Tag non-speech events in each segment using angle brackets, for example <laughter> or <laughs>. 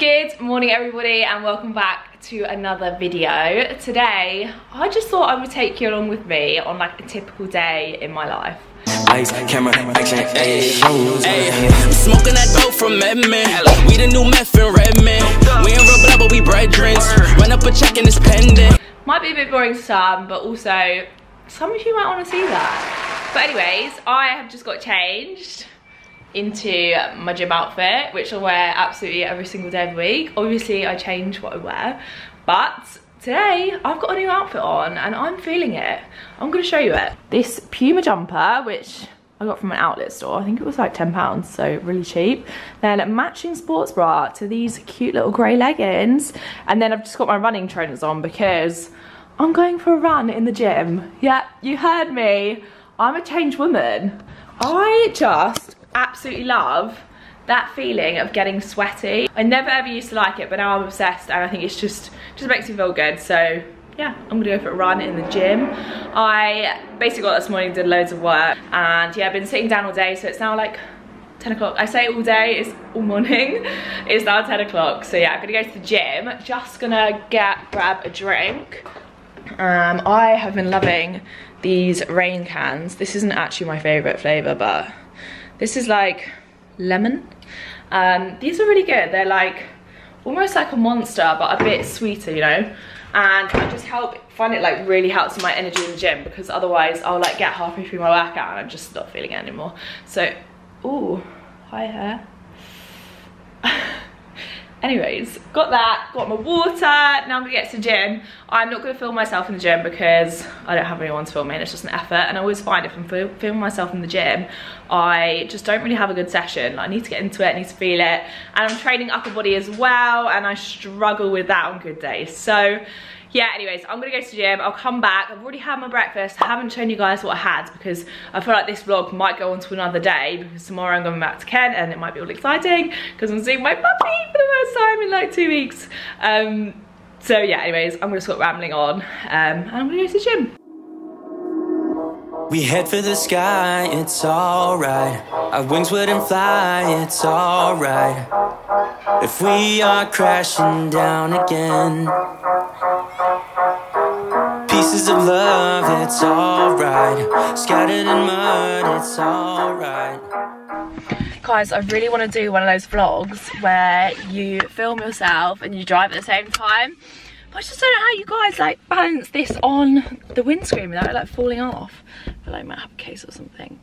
Good morning everybody and welcome back to another video. Today, I just thought I would take you along with me on like a typical day in my life. Ice, camera, action, ayy, ayy. Smoking that dope from Edmond. We the new meth in Redmond. We ain't real blood, but we brethren. Run up a check and it's pending. Might be a bit boring to some, but also some of you might want to see that. But anyways, I have just got changed into my gym outfit, which I wear absolutely every single day of the week. Obviously, I change what I wear, but today I've got a new outfit on and I'm feeling it. I'm gonna show you it. This Puma jumper, which I got from an outlet store. I think it was like 10 pounds, so really cheap. Then matching sports bra to these cute little gray leggings. And then I've just got my running trainers on because I'm going for a run in the gym. Yeah, you heard me. I'm a changed woman. I just absolutely love that feeling of getting sweaty. I never ever used to like it, but now I'm obsessed and I think it's just, just makes me feel good. So yeah, I'm gonna go for a run in the gym. I basically got this morning, did loads of work and yeah, I've been sitting down all day. So it's now like 10 o'clock. I say all day, it's all morning. <laughs> It's now 10 o'clock. So yeah, I'm gonna go to the gym. Just gonna get, grab a drink. Um, I have been loving these Reign cans. This isn't actually my favorite flavor, but this is like lemon. Um, these are really good. They're like almost like a monster, but a bit sweeter, you know? And I just help, find it like really helps my energy in the gym because otherwise I'll like get halfway through my workout and I'm just not feeling it anymore. So, ooh, hi hair. <laughs> Anyways, got that, got my water, now I'm gonna get to the gym. I'm not gonna film myself in the gym because I don't have anyone to film me and it's just an effort. And I always find if I'm filming myself in the gym, I just don't really have a good session. I need to get into it, I need to feel it. And I'm training upper body as well and I struggle with that on good days. So yeah, anyways, I'm gonna go to the gym. I'll come back. I've already had my breakfast. I haven't shown you guys what I had because I feel like this vlog might go on to another day because tomorrow I'm going back to Kent and it might be all exciting because I'm seeing my puppy for the first time in like two weeks. Um, so yeah, anyways, I'm gonna stop rambling on um, and I'm gonna go to the gym. We head for the sky, it's alright. Our wings wouldn't fly, it's alright. If we are crashing down again. Pieces of love, it's alright. Scattered in mud, it's alright. Guys, I really want to do one of those vlogs where you film yourself and you drive at the same time. But I just don't know how you guys like balance this on the windscreen without it like falling off. But like a case or something.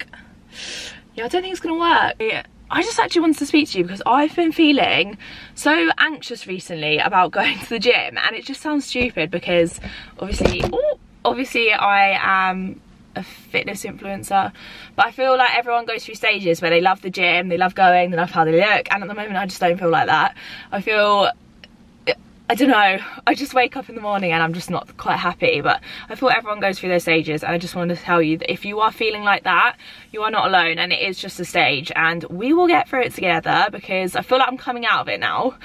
Yeah, I don't think it's gonna work. I just actually wanted to speak to you because I've been feeling so anxious recently about <laughs> going to the gym and it just sounds stupid because obviously, oh, obviously I am a fitness influencer but I feel like everyone goes through stages where they love the gym, they love going, they love how they look and at the moment I just don't feel like that. I feel I don't know, I just wake up in the morning and I'm just not quite happy, but I thought everyone goes through those stages and I just wanted to tell you that if you are feeling like that, you are not alone and it is just a stage and we will get through it together because I feel like I'm coming out of it now.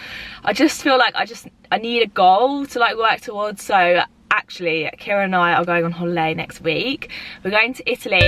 I just feel like I just, I need a goal to like work towards, so actually, Kieran and I are going on holiday next week. We're going to Italy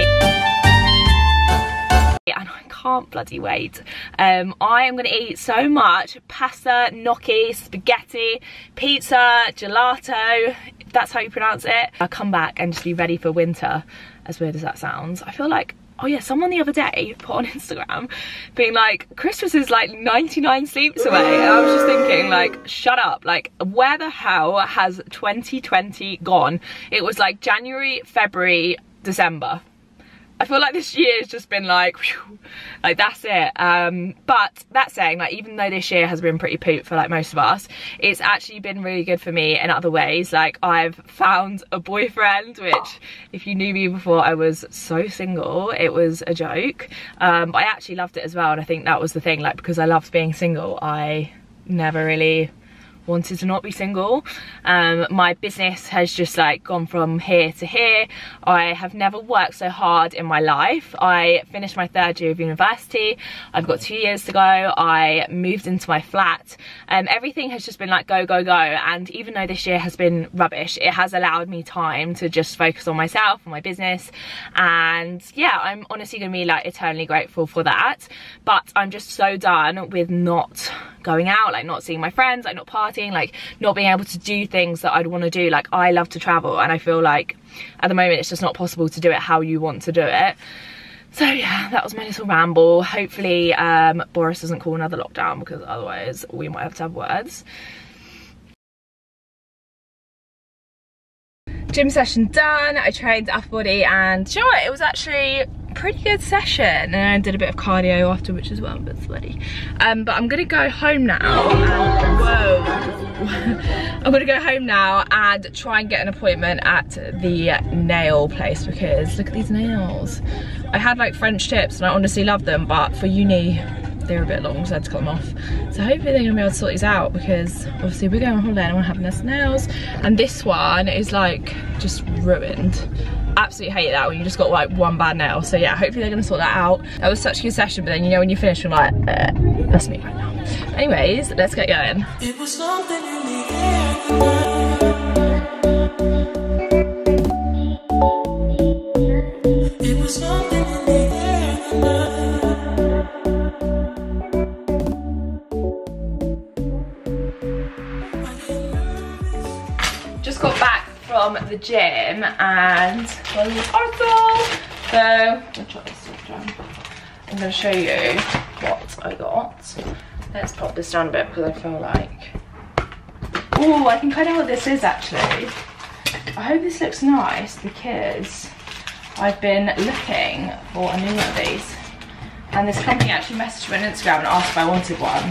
and I can't bloody wait. Um, I am going to eat so much pasta, gnocchi, spaghetti, pizza, gelato, if that's how you pronounce it. I'll come back and just be ready for winter, as weird as that sounds. I feel like oh yeah someone the other day put on instagram being like christmas is like 99 sleeps away. And i was just thinking like shut up. Like where the hell has 2020 gone? It was like january february december I feel like this year has just been like, whew, like that's it. Um, but that saying, like even though this year has been pretty poop for like most of us, it's actually been really good for me in other ways. Like I've found a boyfriend, which if you knew me before, I was so single. It was a joke. Um, but I actually loved it as well. And I think that was the thing, like because I loved being single, I never really wanted to not be single. Um, my business has just like gone from here to here. I have never worked so hard in my life. I finished my third year of university. I've got two years to go. I moved into my flat. Um, everything has just been like go, go, go. And even though this year has been rubbish, it has allowed me time to just focus on myself and my business. And yeah, I'm honestly gonna be like eternally grateful for that. But I'm just so done with not going out, like not seeing my friends, like not partying, like not being able to do things that I'd want to do. Like I love to travel and I feel like at the moment it's just not possible to do it how you want to do it. So yeah, that was my little ramble. Hopefully um, Boris doesn't call another lockdown because otherwise we might have to have words. Gym session done. I trained upper body and you know? It was actually pretty good session. And I did a bit of cardio after which is well a bit sweaty um, but I'm gonna go home now. And, whoa. <laughs> I'm gonna go home now and try and get an appointment at the nail place because look at these nails. I had like French tips and I honestly love them but for uni they're a bit long so I had to cut them off so hopefully they're gonna be able to sort these out because obviously we're going on holiday and I want to have nice nails and this one is like just ruined absolutely hate that when you just got like one bad nail. So yeah, hopefully they're gonna sort that out. That was such a good session, but then you know when you finish, you're like, eh, that's me right now. Anyways, let's get going. Just got back from the gym and. So I'm to show you what I got. Let's pop this down a bit because I feel like. Oh, I think I know what this is actually. I hope this looks nice because I've been looking for a new one of these. And this company actually messaged me on Instagram and asked if I wanted one.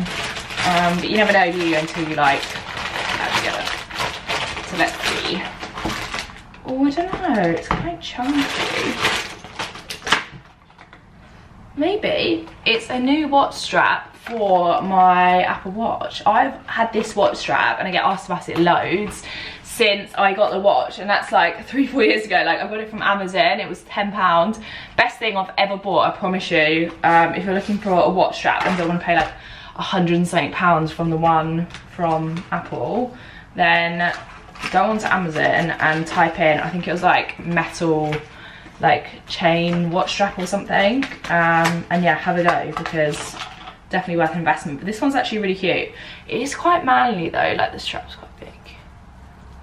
Um, but you never know, do you, until you like Oh, I don't know. It's quite chunky. Maybe it's a new watch strap for my Apple Watch. I've had this watch strap and I get asked about it loads since I got the watch and that's like <laughs> three, four years ago. Like I got it from Amazon, it was 10 pounds. Best thing I've ever bought, I promise you. Um, if you're looking for a watch strap and don't want to pay like a hundred and something pounds from the one from Apple, then go onto Amazon and type in, I think it was like metal like chain watch strap or something. Um, and yeah, have a go because definitely worth investment. But this one's actually really cute. It is quite manly though, like the strap's quite big.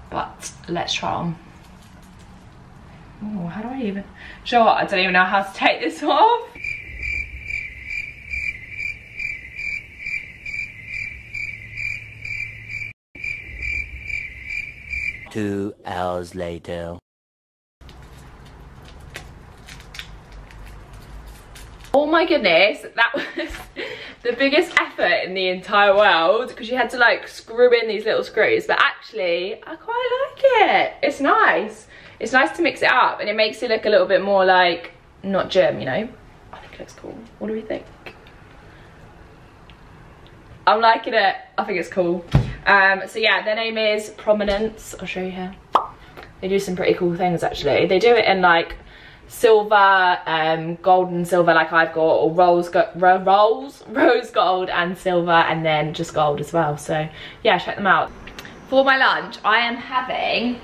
But let's try on. Oh, how do I even, what, I don't even know how to take this <laughs> off. Two hours later. Oh my goodness, that was <laughs> the biggest effort in the entire world because you had to like screw in these little screws but actually I quite like it. It's nice. It's nice to mix it up and it makes it look a little bit more like not gym, you know? I think it looks cool. What do we think? I'm liking it. I think it's cool. Um, so yeah, their name is Prominence. I'll show you here. They do some pretty cool things actually. They do it in like silver, um, gold and silver like I've got, or rose, go ro rolls, <laughs> rose gold and silver, and then just gold as well. So yeah, check them out. For my lunch, I am having,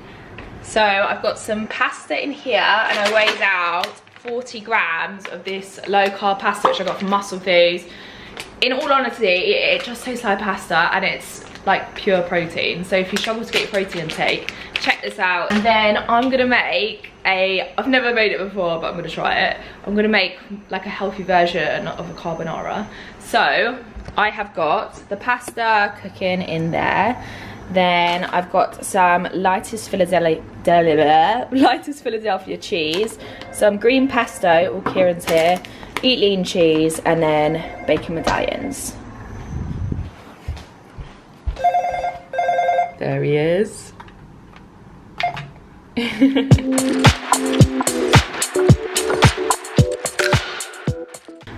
so I've got some pasta in here, and I weighed out 40 grams of this low carb pasta, which I got from Muscle Foods. In all honesty, it, it just tastes like pasta, and it's like pure protein. So if you struggle to get your protein intake, check this out. And then I'm gonna make a, I've never made it before, but I'm gonna try it. I'm gonna make like a healthy version of a carbonara. So I have got the pasta cooking in there. Then I've got some lightest Philadelphia, <laughs> lightest Philadelphia cheese, some green pesto, all Kieran's here, eat lean cheese, and then bacon medallions. There he is.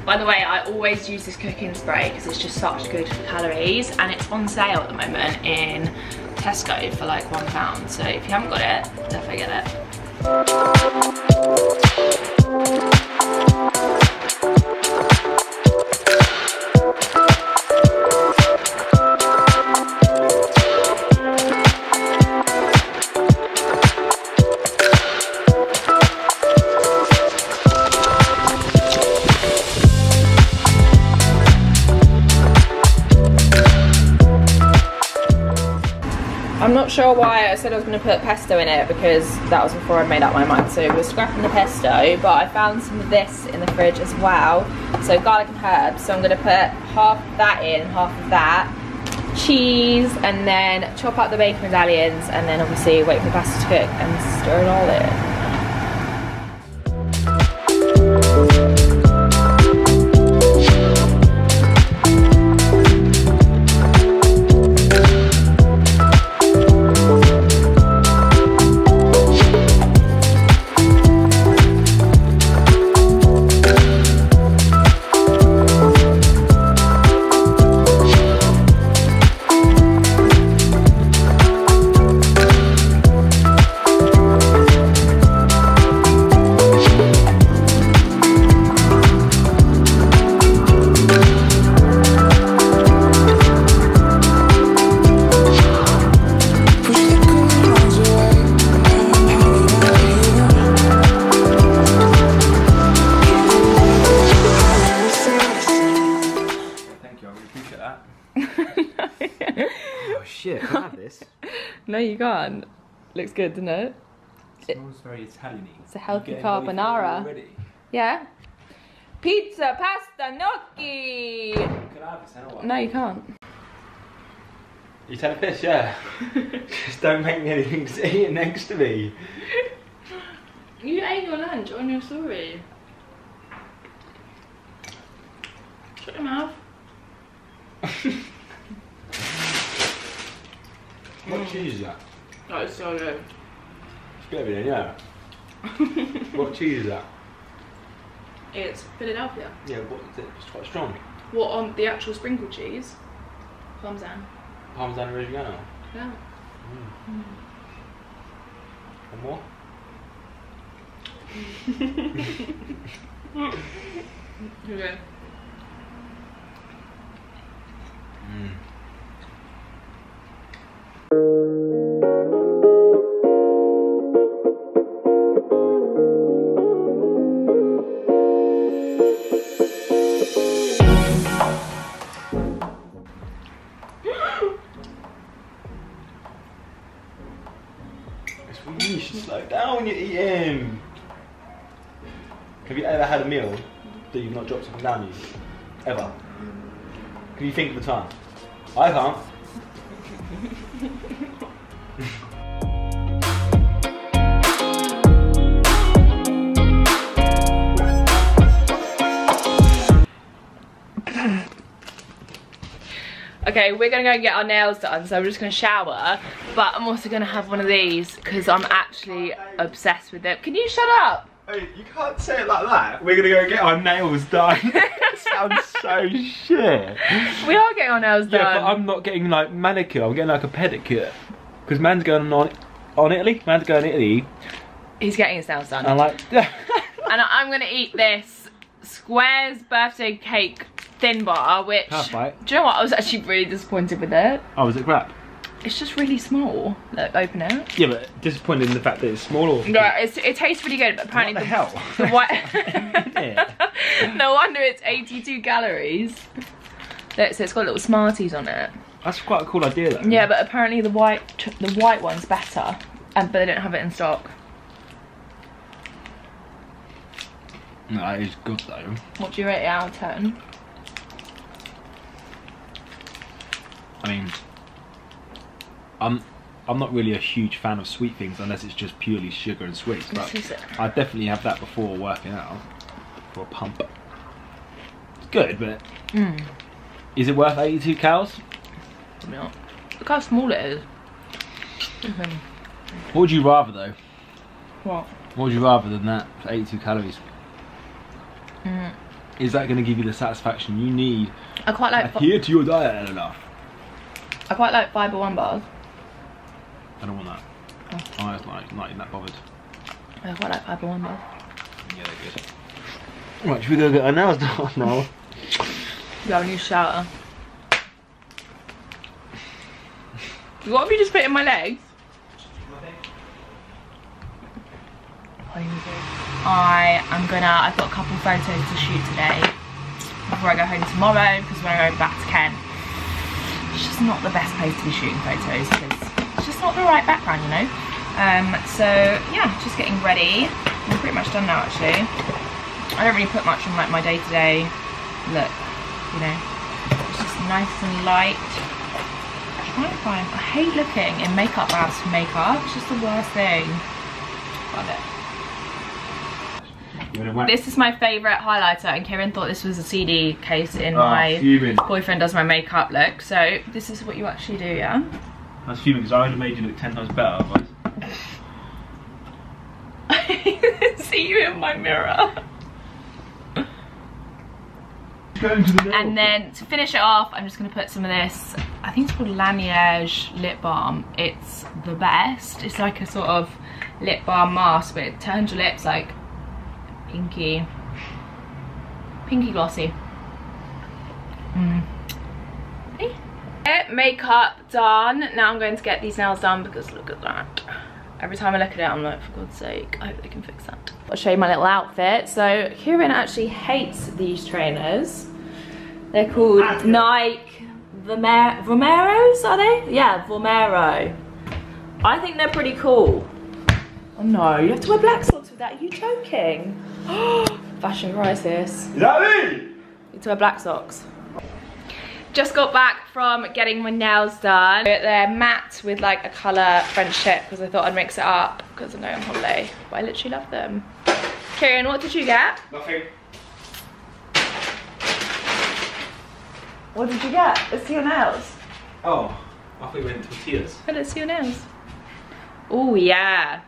By the way, I always use this cooking spray because it's just such good calories and it's on sale at the moment in Tesco for like one pound. So if you haven't got it, definitely get it. Said I was going to put pesto in it because that was before I made up my mind. So we're scrapping the pesto, but I found some of this in the fridge as well. So garlic and herbs. So I'm going to put half that in, half of that, cheese, and then chop up the bacon medallions, and then obviously wait for the pasta to cook and stir it all in. You can't. Looks good, doesn't it? It smells very Italian It's a healthy carbonara. Yeah. Pizza, pasta, gnocchi! No, you can't. You take a piss, yeah? <laughs> Just don't make me anything to eat next to me. You ate your lunch on your story. Shut your mouth. <laughs> What cheese is that? That is so good. It's of it, yeah. <laughs> what cheese is that? It's Philadelphia. Yeah, what is it? It's quite strong. What on the actual sprinkle cheese? Parmesan. Parmesan Reggiano. Yeah. Mm. Mm. One more? <laughs> <laughs> okay. Mm. Slow down you're eating. Have you ever had a meal that you've not dropped something down you? Ever? Can you think of the time? I can't. Okay, we're gonna go and get our nails done, so I'm just gonna shower. But I'm also gonna have one of these because I'm actually obsessed with it. Can you shut up? Hey, you can't say it like that. We're gonna go get our nails done. <laughs> that sounds so shit. We are getting our nails done. Yeah, but I'm not getting like manicure. I'm getting like a pedicure. Because man's going on on Italy. Man's going to Italy. He's getting his nails done. And I'm like, <laughs> and I'm gonna eat this Squares birthday cake thin bar, which Perfect. do you know what? I was actually really disappointed with it. Oh, was it crap? It's just really small. Look, open it. Yeah, but disappointed in the fact that it's small. Or... Yeah, it's, it tastes really good, but apparently what the, the hell? <laughs> The white. <laughs> <laughs> no wonder it's 82 calories. Look, so it's got little Smarties on it. That's quite a cool idea, though. Yeah, but apparently the white the white one's better, and but they don't have it in stock. No, that is good though. What do you rate it out of 10? I mean, I'm I'm not really a huge fan of sweet things unless it's just purely sugar and sweets. But This is it. I definitely have that before working out for a pump. It's good, but Mm. is it worth 82 cows? Probably not. Look how small it is. Mhm. What would you rather though? What? What would you rather than that for 82 calories? Mm. is that going to give you the satisfaction you need? I quite like. Adhere to your diet enough. I quite like fiber one bars. I don't want that. Oh. I'm not, not even that bothered. I quite like fiber one bars. Yeah, they're good. Right, should we go get our nails done <laughs> now? You have a new shower. What have you just put in my legs? I am gonna, I've got a couple photos to shoot today before I go home tomorrow because when I go back to Kent, it's just not the best place to be shooting photos because it's just not the right background, you know? Um, so yeah, just getting ready. I'm pretty much done now actually. I don't really put much on like my day-to-day look, you know? It's just nice and light. To find, I hate looking in makeup bags for makeup. It's just the worst thing. Love it. This is my favourite highlighter and Kieran thought this was a CD case in Oh, my fuming. boyfriend does my makeup look. So this is what you actually do, yeah? I was fuming because I would have made you look 10 times better otherwise. I <laughs> see you in my mirror. The. And then to finish it off, I'm just going to put some of this, I think it's called Laneige lip balm. It's the best. It's like a sort of lip balm mask, but it turns your lips like pinky, pinky glossy. Mm. Makeup done. Now I'm going to get these nails done because look at that. Every time I look at it, I'm like, for God's sake, I hope they can fix that. I'll show you my little outfit. So Kieran actually hates these trainers. They're called Nike Vomer Vomeros, are they? Yeah, Vomero. I think they're pretty cool. Oh no, you have to wear black socks with that. Are you joking? <gasps> Fashion crisis. Is that me? Need to wear black socks. Just got back from getting my nails done. They're matte with like a colour French tip because I thought I'd mix it up because I'm going on holiday. But I literally love them. Kieran, what did you get? Nothing. What did you get? Let's see your nails. Oh, I thought you went tortillas. Oh, let's see your nails. Oh yeah,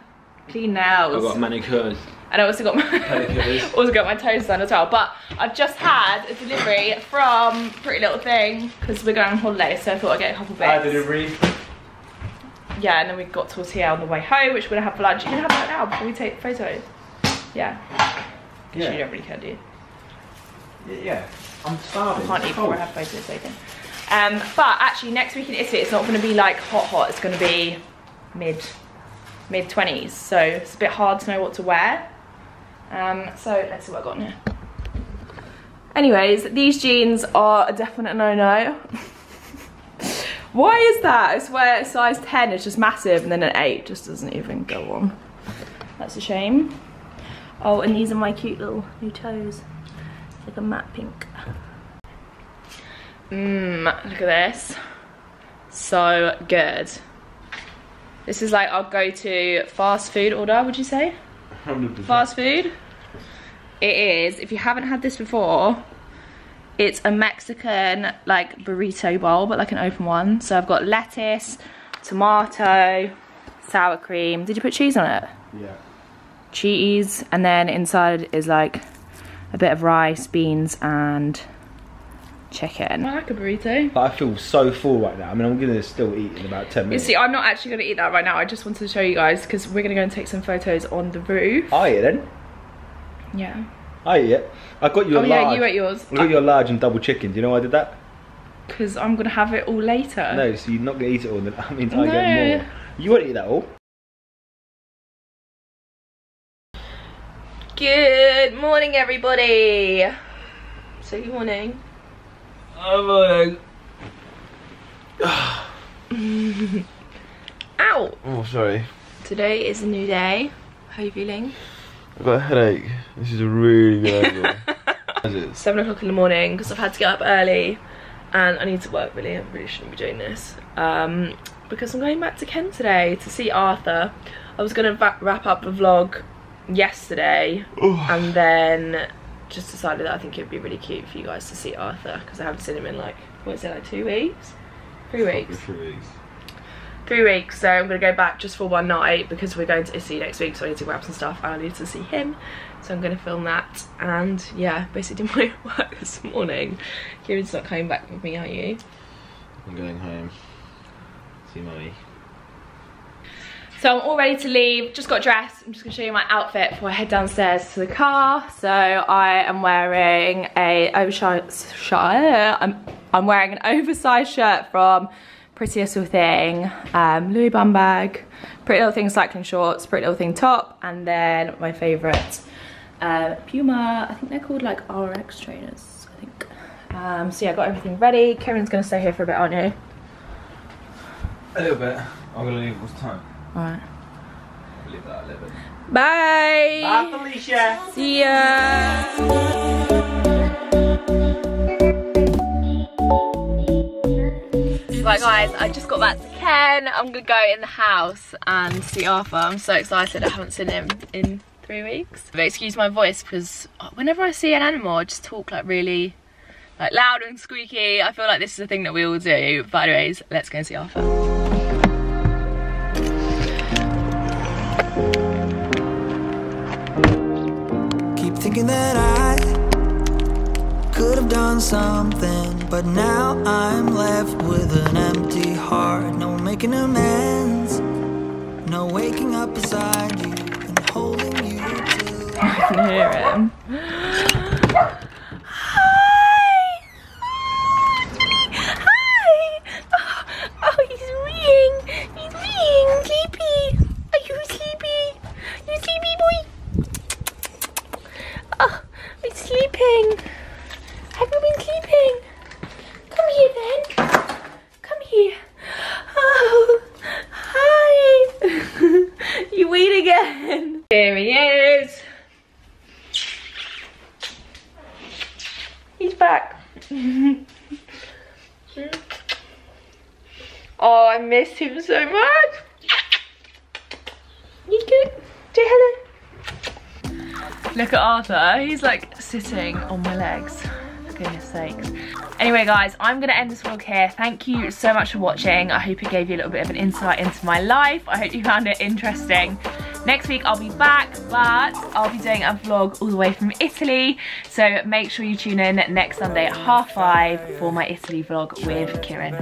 clean nails. I've got manicures. And I also got my <laughs> also got my toes done as well. But I've just had a delivery from Pretty Little Thing because we're going on holiday, so I thought I'd get a couple bits. Our delivery. Yeah, and then we got tortilla on the way home, which we're gonna have for lunch. You gonna have that now before we take photos? Yeah. Because you don't really care, do you? Yeah. I'm starving. I can't eat before I have photos taken. Um, but actually, next week in Italy, it's not gonna be like hot, hot. It's gonna be mid, mid 20s. So it's a bit hard to know what to wear. Um, so let's see what I got in here. Anyways, these jeans are a definite no-no. <laughs> Why is that? I swear size 10 is just massive and then an 8 just doesn't even go on. That's a shame. Oh, and these are my cute little new toes. It's like a matte pink. Mmm, look at this. So good. This is like our go-to fast food order, would you say? 100%. Fast food? It is. If you haven't had this before, it's a Mexican like burrito bowl, but like an open one. So I've got lettuce, tomato, sour cream. Did you put cheese on it? Yeah. Cheese, and then inside is like a bit of rice, beans, and chicken. I like a burrito. But I feel so full right now. I mean, I'm gonna still eat in about 10 minutes. You minutes. see, I'm not actually going to eat that right now. I just wanted to show you guys because we're going to go and take some photos on the roof. I eat it then. Yeah. I eat it. I got you a Oh yeah, you ate yours. I got you a large and double chicken. Do you know why I did that? Because I'm going to have it all later. No, so you're not gonna eat it all. Then <laughs> that means I No. get more. You won't eat that all. Good morning, everybody. So good morning. Oh my leg Ow! Oh, sorry. Today is a new day. How are you feeling? I've got a headache. This is a really good idea. <laughs> It's Seven o'clock in the morning because I've had to get up early and I need to work really. I really shouldn't be doing this. Um, because I'm going back to Kent today to see Arthur. I was going to wrap up the vlog yesterday and then just decided that I think it'd be really cute for you guys to see Arthur because I haven't seen him in like, what is it, like two weeks? Three weeks. Three weeks. three weeks so i'm gonna go back just for one night because we're going to italy next week so i need to grab some stuff and i need to see him So I'm gonna film that and yeah, basically do <laughs> my work this morning. Kieran's not coming back with me, are you? I'm going home. See mummy. So I'm all ready to leave, just got dressed. I'm just gonna show you my outfit before I head downstairs to the car. So I am wearing a oversized shirt. I'm, I'm wearing an oversized shirt from Pretty Little Thing, um, Louis bum bag, Pretty Little Thing cycling shorts, Pretty Little Thing top, and then my favorite uh, Puma, I think they're called like RX trainers, I think. Um, so yeah, I got everything ready. Kieran's gonna stay here for a bit, aren't you? A little bit. I'm gonna leave. What's time? Alright. Leave that at 11. Bye! Bye, Felicia. See ya! Right guys, I just got back to Kent. I'm gonna go in the house and see Arthur. I'm so excited. I haven't seen him in three weeks. But excuse my voice because whenever I see an animal, I just talk like really like loud and squeaky. I feel like this is a thing that we all do. But anyways, let's go and see Arthur. Thinking that I could have done something, but now I'm left with an empty heart. No making amends, no waking up beside you and holding you till. <laughs> I can hear him. Hi! Oh, oh, he's weeing. He's weeing. Sleepy. Are you sleepy? You sleepy boy? Oh, he's sleeping. Have you been sleeping? Come here then. Come here. Oh, hi. you weed again. There he is. Back. <laughs> oh, I missed him so much. You good? Say hello. Look at Arthur. He's like sitting on my legs. For goodness sakes. Anyway, guys, I'm to end this vlog here. Thank you so much for watching. I hope it gave you a little bit of an insight into my life. I hope you found it interesting. Next week I'll be back, but I'll be doing a vlog all the way from Italy. So make sure you tune in next Sunday at half five for my Italy vlog with Kieran.